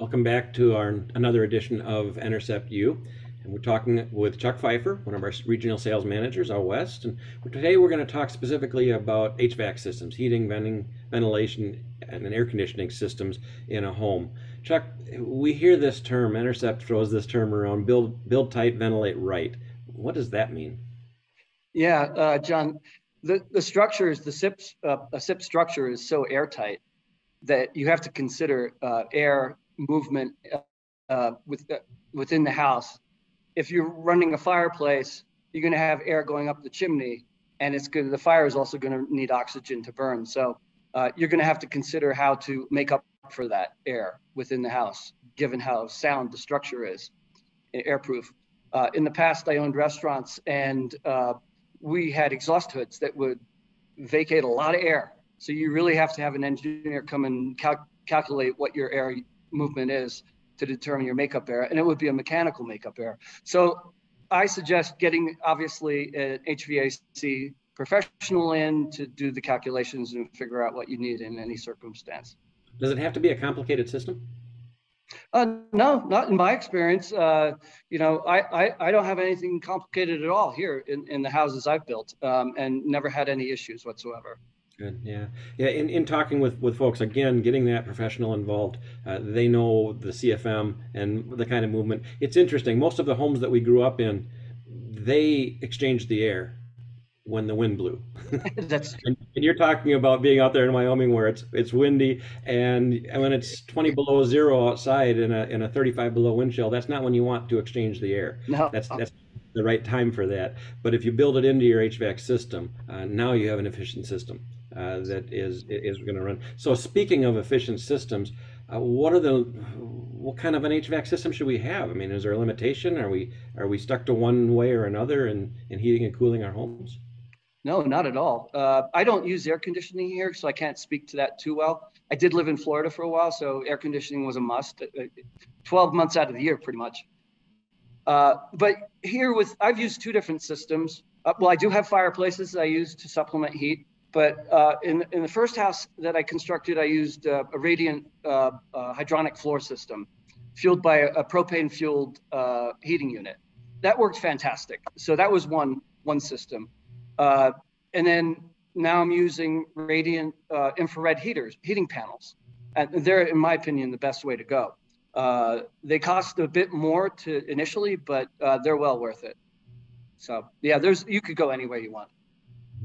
Welcome back to our another edition of Enercept U. And we're talking with Chuck Pfeiffer, one of our regional sales managers out west. And today we're going to talk specifically about HVAC systems, heating, venting, ventilation, and air conditioning systems in a home. Chuck, we hear this term, Enercept throws this term around, build, build tight, ventilate right. What does that mean? Yeah, uh, John, the, the structure is the SIP, uh, a SIP structure is so airtight that you have to consider uh, air movement uh, with, uh, within the house. If you're running a fireplace, you're going to have air going up the chimney, and it's the fire is also going to need oxygen to burn. So uh, you're going to have to consider how to make up for that air within the house, given how sound the structure is, airproof. Uh, in the past, I owned restaurants, and uh, we had exhaust hoods that would vacate a lot of air. So you really have to have an engineer come and cal- calculate what your air movement is to determine your makeup air, and it would be a mechanical makeup air. So I suggest getting obviously an HVAC professional in to do the calculations and figure out what you need in any circumstance. Does it have to be a complicated system? Uh, no, not in my experience. Uh, you know, I, I, I, don't have anything complicated at all here in, in the houses I've built um, and never had any issues whatsoever. Good. Yeah. Yeah. In, in talking with, with folks, again, getting that professional involved, uh, they know the CFM and the kind of movement. It's interesting. Most of the homes that we grew up in, they exchanged the air when the wind blew. That's and, and, you're talking about being out there in Wyoming where it's it's windy and when it's 20 below zero outside in a in a 35 below wind chill, that's not when you want to exchange the air. No. That's that's the right time for that. But if you build it into your HVAC system, uh, now you have an efficient system uh, that is is going to run. So speaking of efficient systems, uh, what are the what kind of an HVAC system should we have? I mean, is there a limitation? Are we are we stuck to one way or another in, in heating and cooling our homes? No, not at all. Uh, I don't use air conditioning here, so I can't speak to that too well. I did live in Florida for a while, so air conditioning was a must. Uh, 12 months out of the year, pretty much. Uh, but here with, I've used two different systems. Uh, well, I do have fireplaces I use to supplement heat. But uh, in, in the first house that I constructed, I used uh, a radiant uh, uh hydronic floor system fueled by a, a propane fueled uh, heating unit. That worked fantastic. So that was one, one system. Uh, and then now I'm using radiant infrared heaters, heating panels. And they're, in my opinion, the best way to go. they cost a bit more to initially, but they're well worth it. So yeah, there's you could go any way you want.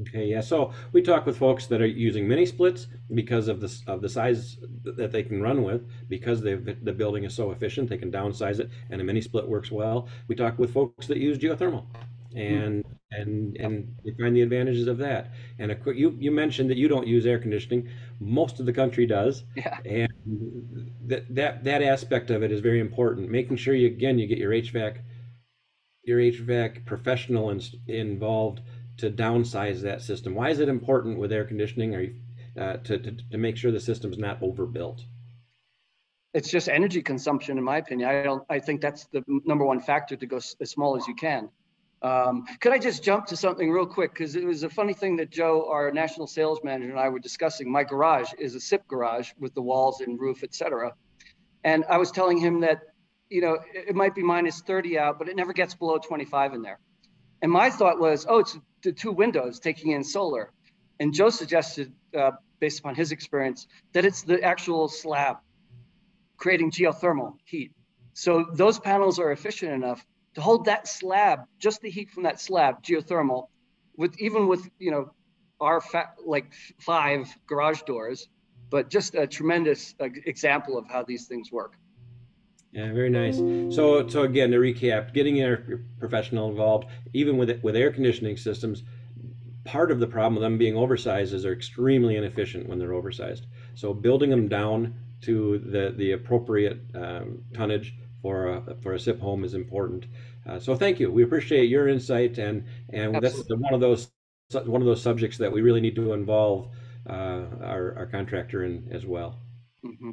Okay, yeah. So we talk with folks that are using mini splits because of the of the size that they can run with, because the the building is so efficient, they can downsize it, and a mini split works well. We talk with folks that use geothermal, and mm. and and we find the advantages of that. And a, you you mentioned that you don't use air conditioning. Most of the country does, yeah. And that that that aspect of it is very important. Making sure you again you get your HVAC your HVAC professional in, involved to downsize that system? Why is it important with air conditioning? Uh, to, to, to make sure the system's not overbuilt? It's just energy consumption, in my opinion. I don't. I think that's the number one factor to go as small as you can. Um, could I just jump to something real quick? Because it was a funny thing that Joe, our national sales manager, and I were discussing. My garage is a SIP garage with the walls and roof, etc. And I was telling him that, you know, it might be minus 30 out, but it never gets below 25 in there. And my thought was, oh, it's the two windows taking in solar. And Joe suggested, uh, based upon his experience, that it's the actual slab creating geothermal heat. So those panels are efficient enough to hold that slab, just the heat from that slab, geothermal, with even with you know our like five garage doors, but just a tremendous uh, example of how these things work. Yeah, very nice. So, so again, to recap, getting your professional involved, even with with air conditioning systems, part of the problem with them being oversized is they're extremely inefficient when they're oversized. So, building them down to the the appropriate um, tonnage for a for a SIP home is important. Uh, so, thank you. We appreciate your insight, and and Absolutely. that's one of those one of those subjects that we really need to involve uh, our our contractor in as well. Mm-hmm.